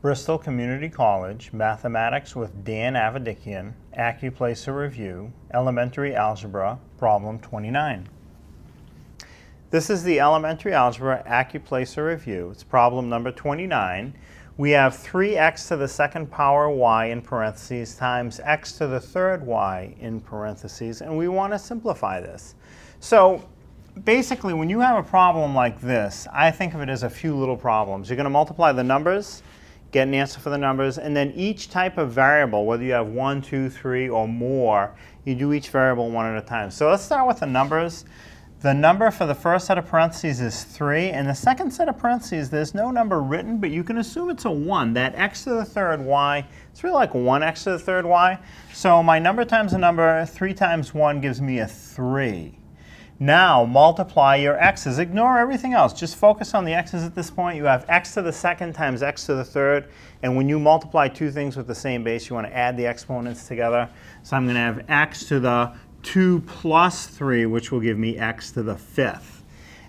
Bristol Community College, Mathematics with Dan Avedikian, AccuPlacer Review, Elementary Algebra, Problem 29. This is the Elementary Algebra AccuPlacer Review. It's problem number 29. We have 3x to the second power y in parentheses times x to the third y in parentheses, and we want to simplify this. So basically, when you have a problem like this, I think of it as a few little problems. You're going to multiply the numbers, get an answer for the numbers, and then each type of variable, whether you have one, two, three, or more, you do each variable one at a time. So let's start with the numbers. The number for the first set of parentheses is 3, and the second set of parentheses, there's no number written, but you can assume it's a 1. That x to the third y, it's really like 1x to the third y. So my number times a number, 3 times 1 gives me a 3. Now multiply your x's. Ignore everything else. Just focus on the x's at this point. You have x to the second times x to the third. And when you multiply two things with the same base, you want to add the exponents together. So I'm going to have x to the 2 plus 3, which will give me x to the fifth.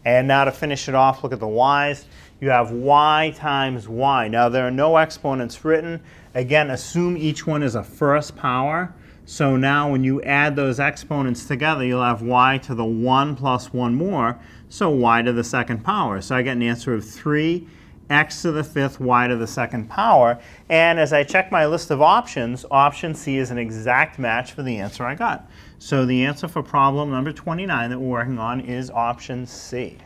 And now to finish it off, look at the y's. You have y times y. Now there are no exponents written. Again, assume each one is a first power. So now when you add those exponents together, you'll have y to the 1 plus 1 more, so y to the second power. So I get an answer of 3 x to the fifth y to the second power. And as I check my list of options, option C is an exact match for the answer I got. So the answer for problem number 29 that we're working on is option C.